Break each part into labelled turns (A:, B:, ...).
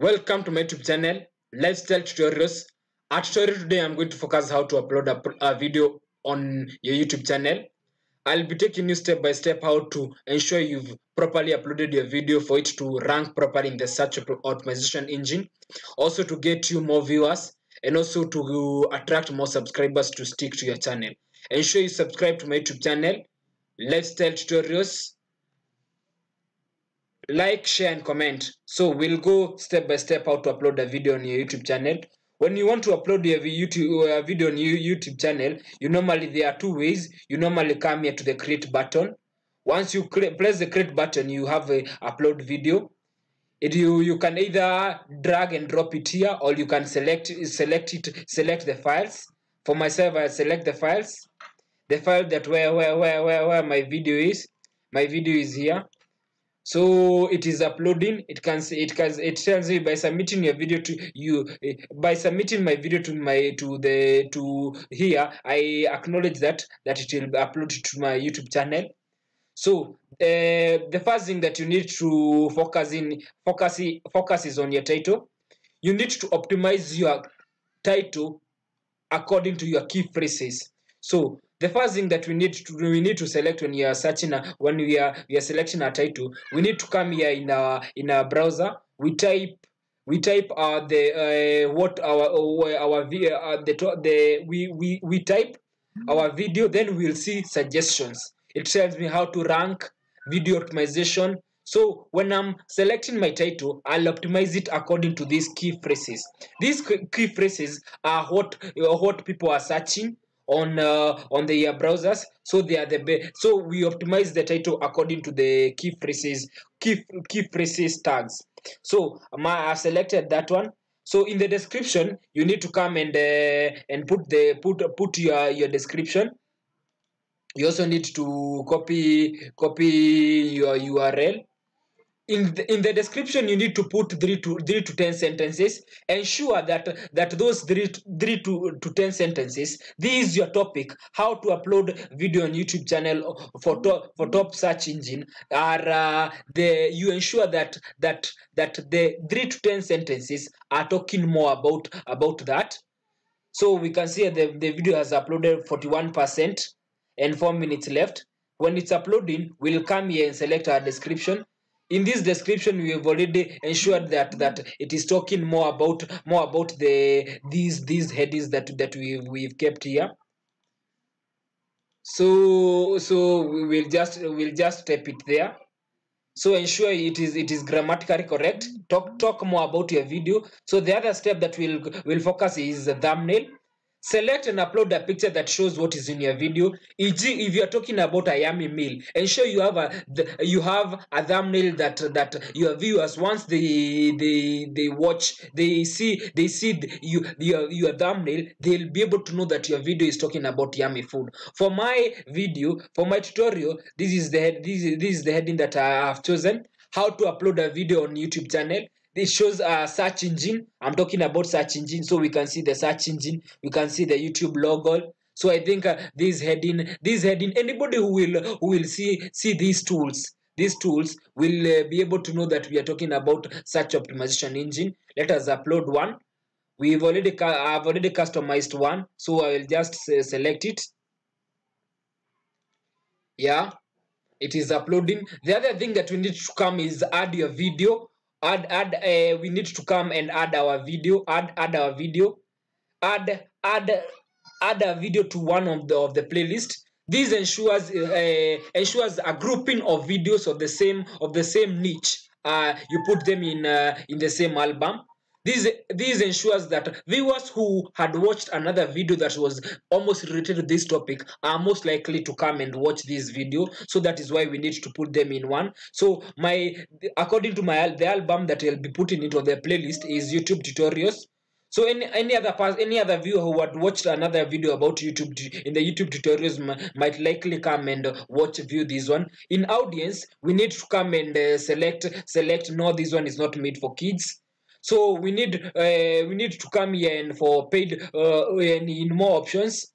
A: Welcome to my YouTube channel, Lifestyle Tutorials. At tutorial today, I'm going to focus how to upload a, a video on your YouTube channel. I'll be taking you step by step how to ensure you've properly uploaded your video for it to rank properly in the search optimization engine. Also to get you more viewers and also to attract more subscribers to stick to your channel. Ensure you subscribe to my YouTube channel, Lifestyle Tutorials like share and comment. So we'll go step by step how to upload a video on your youtube channel. When you want to upload your youtube uh, video on your youtube channel you normally there are two ways. You normally come here to the create button. Once you press the create button you have a upload video. It you you can either drag and drop it here or you can select select it select the files. For myself i select the files. The file that where where where where, where my video is. My video is here so it is uploading. It can it can it tells you by submitting your video to you by submitting my video to my to the to here i acknowledge that that it will be uploaded to my youtube channel. So uh, the first thing that you need to focus in focus focus is on your title. You need to optimize your title according to your key phrases. So the first thing that we need to we need to select when you are searching a, when we are we are selecting a title we need to come here in our in our browser. We type we type uh, the uh, what our our uh, the the we we we type our video then we'll see suggestions. It tells me how to rank video optimization. So when i'm selecting my title i'll optimize it according to these key phrases. These key phrases are what what people are searching on uh, on the uh, browsers so they are the best so we optimize the title according to the key phrases key key phrases tags. So my i selected that one. So in the description you need to come and uh, and put the put put your your description. You also need to copy copy your url in the, in the description you need to put three to three to ten sentences. Ensure that that those three three to, to ten sentences. This is your topic how to upload video on youtube channel for top for top search engine. Are uh, the you ensure that that that the three to ten sentences are talking more about about that. So we can see the, the video has uploaded 41 percent and four minutes left. When it's uploading we'll come here and select our description in this description we have already ensured that that it is talking more about more about the these these headings that that we've we've kept here. So so we will just we'll just type it there. So ensure it is it is grammatically correct. Talk talk more about your video. So the other step that we'll will focus is the thumbnail select and upload a picture that shows what is in your video e.g if you are talking about a yummy meal ensure you have a you have a thumbnail that that your viewers once they they they watch they see they see you your your thumbnail they'll be able to know that your video is talking about yummy food. For my video for my tutorial this is the head this is, this is the heading that i have chosen how to upload a video on youtube channel this shows a search engine. I'm talking about search engine so we can see the search engine. We can see the youtube logo. So i think uh, this heading this heading anybody who will who will see see these tools these tools will uh, be able to know that we are talking about search optimization engine. Let us upload one. We've already i've already customized one so i will just uh, select it. Yeah it is uploading. The other thing that we need to come is add your video add add uh, we need to come and add our video add add our video. Add add add a video to one of the of the playlist. This ensures uh, ensures a grouping of videos of the same of the same niche. Uh, you put them in uh, in the same album this this ensures that viewers who had watched another video that was almost related to this topic are most likely to come and watch this video. So that is why we need to put them in one. So my according to my the album that i'll be putting into the playlist is youtube tutorials. So any any other past any other viewer who had watched another video about youtube in the youtube tutorials might likely come and watch view this one. In audience we need to come and uh, select select no this one is not made for kids so we need uh, we need to come here and for paid uh, in, in more options.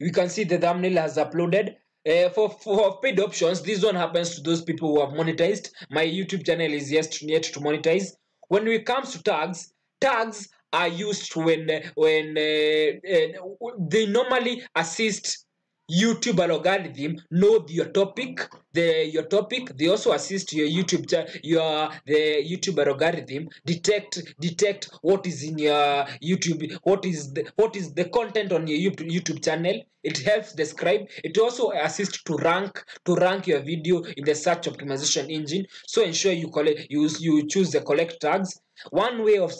A: We can see the thumbnail has uploaded. Uh, for for paid options this one happens to those people who have monetized. My youtube channel is yet to, yet to monetize. When it comes to tags tags are used when when uh, they normally assist YouTube algorithm know your topic, the your topic. They also assist your YouTube your the YouTube algorithm detect detect what is in your YouTube, what is the what is the content on your YouTube, YouTube channel. It helps describe. It also assists to rank to rank your video in the search optimization engine. So ensure you collect you you choose the collect tags one way of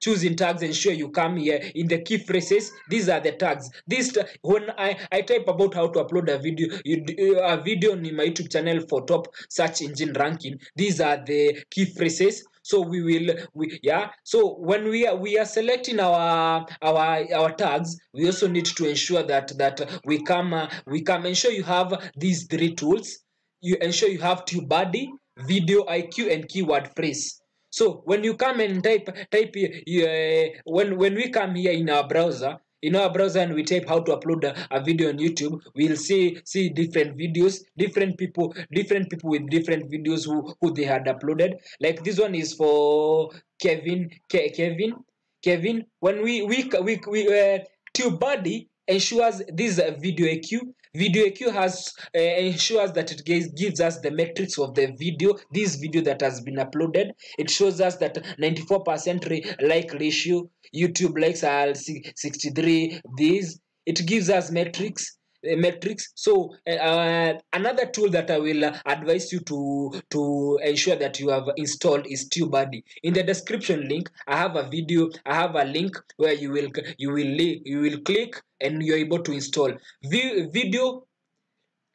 A: choosing tags ensure you come here in the key phrases these are the tags. This when i i type about how to upload a video you, a video in my youtube channel for top search engine ranking. These are the key phrases. So we will we yeah. So when we are we are selecting our our our tags we also need to ensure that that we come uh, we come ensure you have these three tools. You ensure you have TubeBuddy, video IQ, and keyword phrase. So when you come and type type uh, when when we come here in our browser in our browser and we type how to upload a, a video on YouTube, we'll see see different videos, different people, different people with different videos who who they had uploaded. Like this one is for Kevin Ke, Kevin Kevin. When we we we we uh, TubeBuddy ensures this video IQ. Video IQ has uh, ensures that it gives, gives us the metrics of the video, this video that has been uploaded. It shows us that 94% like ratio, YouTube likes are si- 63. These it gives us metrics metrics so uh, another tool that i will advise you to to ensure that you have installed is TubeBuddy. in the description link i have a video i have a link where you will you will you will click and you're able to install Vi- video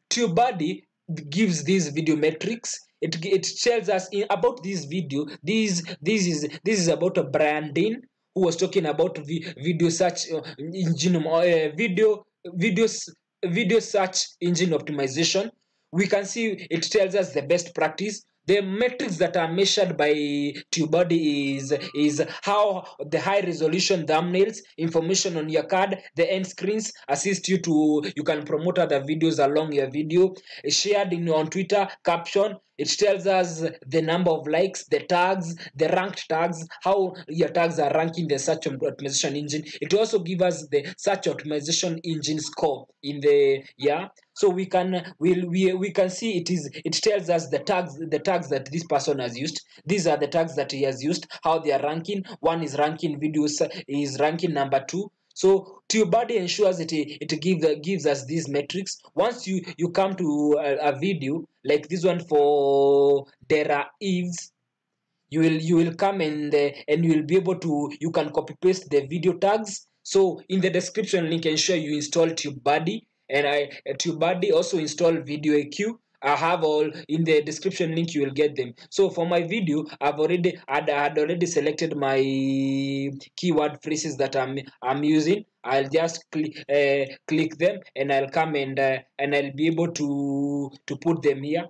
A: TubeBuddy gives these video metrics. It, it tells us in, about this video. This this is this is about a Brandon who was talking about vi- video search uh, engine uh, video videos video search engine optimization. We can see it tells us the best practice. The metrics that are measured by TubeBuddy is is how the high resolution thumbnails, information on your card, the end screens assist you to you can promote other videos along your video. Shared in on Twitter, caption. It tells us the number of likes, the tags, the ranked tags, how your tags are ranking the search optimization engine. It also gives us the search optimization engine score in the yeah? So we can we, we we can see it is it tells us the tags the tags that this person has used. These are the tags that he has used how they are ranking. One is ranking videos is ranking number two so TubeBuddy ensures it it gives gives us these metrics. Once you you come to a, a video like this one for Dera Eves, you will you will come and uh, and you will be able to you can copy paste the video tags. So in the description link, ensure you install TubeBuddy and I uh, TubeBuddy also install Video IQ. I have all in the description link. You will get them. So for my video, I've already had, had already selected my keyword phrases that I'm I'm using. I'll just click uh, click them and I'll come and uh, and I'll be able to to put them here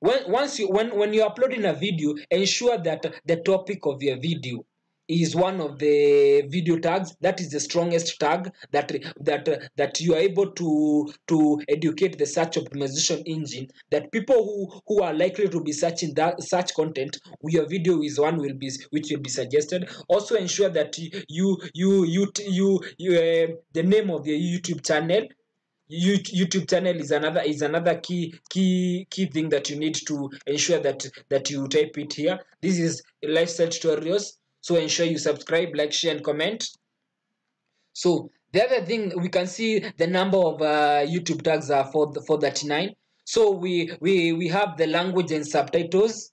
A: when once you when when you're uploading a video ensure that the topic of your video is one of the video tags. That is the strongest tag that that that you are able to to educate the search optimization engine that people who who are likely to be searching that search content your video is one will be which will be suggested. Also ensure that you you you you, you uh, the name of your youtube channel youtube channel is another is another key key key thing that you need to ensure that that you type it here. This is lifestyle tutorials so ensure you subscribe like share and comment. So the other thing we can see the number of uh, youtube tags are for the 439 so we we we have the language and subtitles.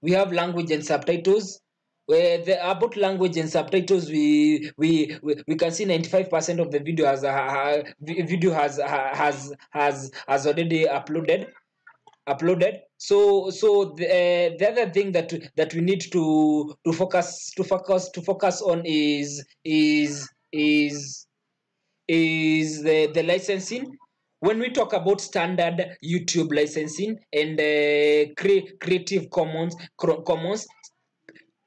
A: We have language and subtitles. Where the about language and subtitles we we we, we can see 95% of the video has uh, video has has has has already uploaded uploaded. So so the, uh, the other thing that that we need to to focus to focus to focus on is is is is the, the licensing. When we talk about standard youtube licensing and uh, cre- creative commons commons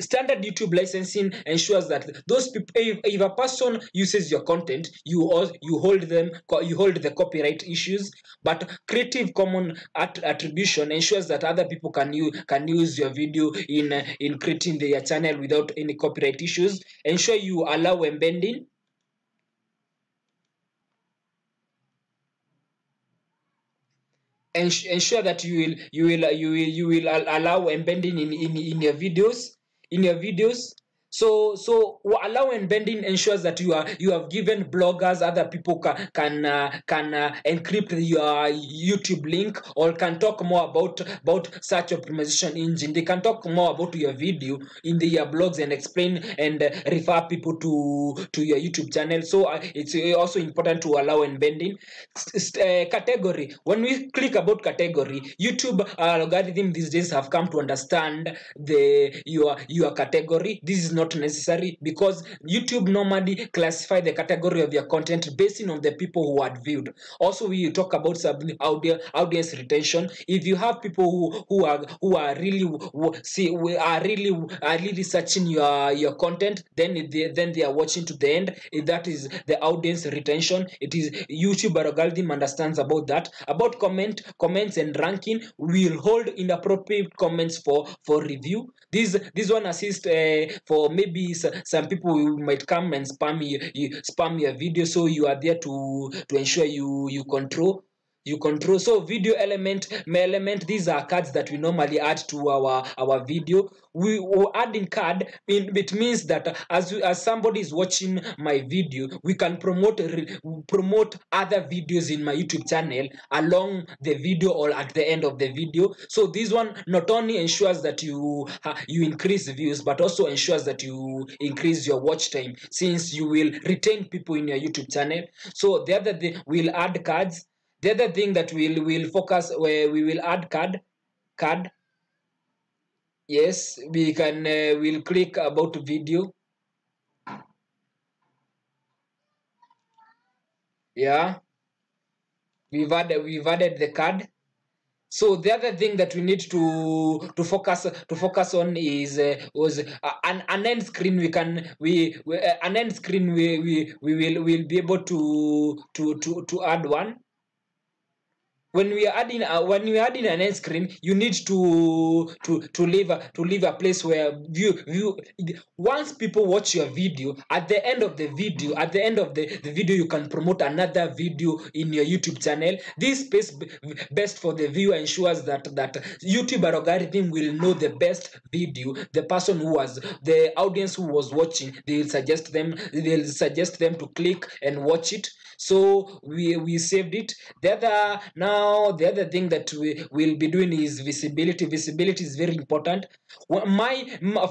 A: standard youtube licensing ensures that those people if, if a person uses your content you you hold them you hold the copyright issues. But creative common at, attribution ensures that other people can use can use your video in in creating their channel without any copyright issues. Ensure you allow embedding Ens- ensure that you will you will you will you will allow embedding in, in in your videos in your videos so so allow embedding ensures that you are you have given bloggers other people can can uh, can uh, encrypt your youtube link or can talk more about about search optimization engine. They can talk more about your video in their blogs and explain and uh, refer people to to your youtube channel. So uh, it's also important to allow embedding uh, category. When we click about category youtube algorithm these days have come to understand the your your category. This is not necessary because youtube normally classify the category of your content based on the people who had viewed. Also we talk about audience retention. If you have people who who are who are really see we are really are really searching your your content then they, then they are watching to the end. That is the audience retention it is youtube algorithm understands about that. About comment comments and ranking we'll hold inappropriate comments for for review. This this one assist uh, for maybe some people might come and spam you, you spam your video so you are there to to ensure you you control you control. So video element my element these are cards that we normally add to our our video. We will add in card it means that as we, as somebody is watching my video we can promote promote other videos in my youtube channel along the video or at the end of the video. So this one not only ensures that you you increase views but also ensures that you increase your watch time since you will retain people in your youtube channel. So the other thing we'll add cards the other thing that we'll will focus where we will add card card. Yes we can uh, we'll click about video. Yeah. We've added we've added the card. So the other thing that we need to to focus to focus on is uh, was uh, an, an end screen we can we, we uh, an end screen we, we we will will be able to to to to add one when we are adding uh, when we are adding an end screen you need to to to leave a, to leave a place where view view once people watch your video at the end of the video at the end of the, the video you can promote another video in your youtube channel. This space best for the viewer ensures that that youtube algorithm will know the best video. The person who was the audience who was watching they will suggest them they'll suggest them to click and watch it. So we we saved it. The other now the other thing that we will be doing is visibility. Visibility is very important. My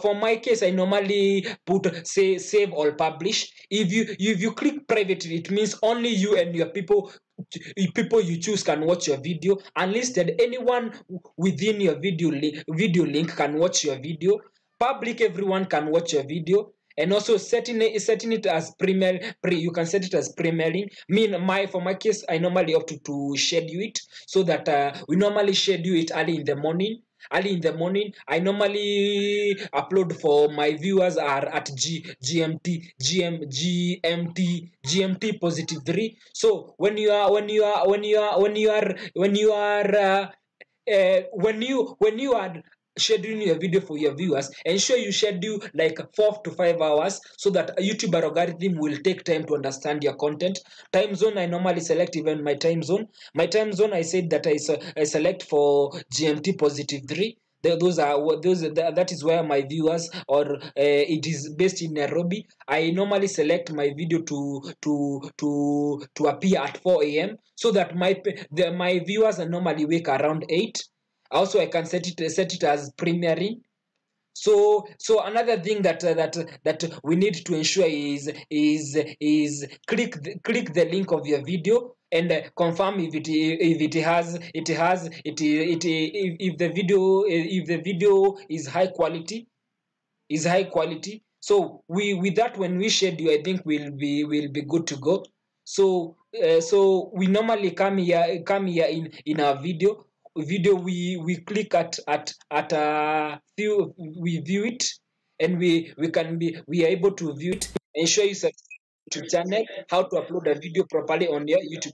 A: for my case i normally put say save or publish. If you if you click private it means only you and your people people you choose can watch your video. Unlisted anyone within your video li- video link can watch your video. Public everyone can watch your video and also setting it setting it as premier pre you can set it as premiering mean my for my case i normally opt to, to schedule it so that uh, we normally schedule it early in the morning. Early in the morning i normally upload for my viewers are at G, gmt gm gmt gmt positive 3 so when you are when you are when you are when you are when you are uh, uh, when you when you are scheduling your video for your viewers. Ensure you schedule like four to five hours so that youtube algorithm will take time to understand your content. Time zone i normally select even my time zone. My time zone i said that i, I select for gmt 3 those are those that is where my viewers or uh, it is based in nairobi. I normally select my video to to to to appear at 4 a.m so that my the, my viewers are normally wake around 8 also i can set it set it as premiering so so another thing that uh, that that we need to ensure is is is click the, click the link of your video and uh, confirm if it if it has it has it it if, if the video if the video is high quality is high quality. So we with that when we schedule i think we'll be will be good to go. So uh, so we normally come here come here in in our video video we we click at at at uh, a few we view it and we we can be we are able to view it ensure you subscribe to channel how to upload a video properly on your youtube